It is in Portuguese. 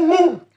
mundo.